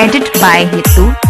Edited by Hitu.